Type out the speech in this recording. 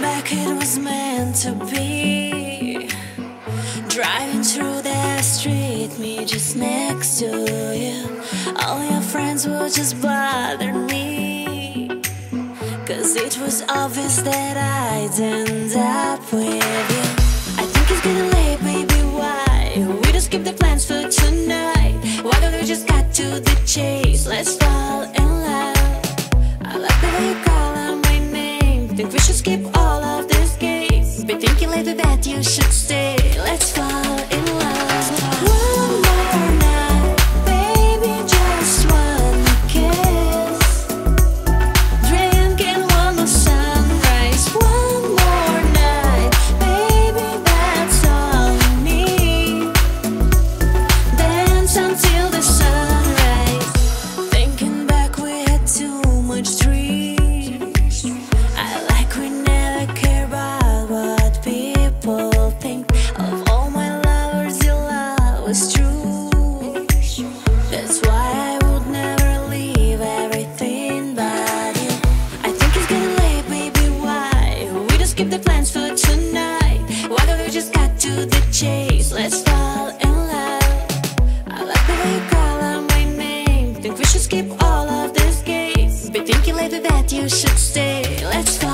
like it was meant to be. Driving through the street, me just next to you. All your friends will just bother me. Cause it was obvious that I'd end up with you. I think it's getting late, baby. Why? We just skip the plans for tonight. Why don't we just cut to the chase? Let's all of this game. Been thinking lately that you should stay. Let's fall skip the plans for tonight. Why don't we just cut to the chase? Let's fall in love. I like the way you call out my name. Think we should skip all of these games. Be thinking lately that you should stay. Let's fall.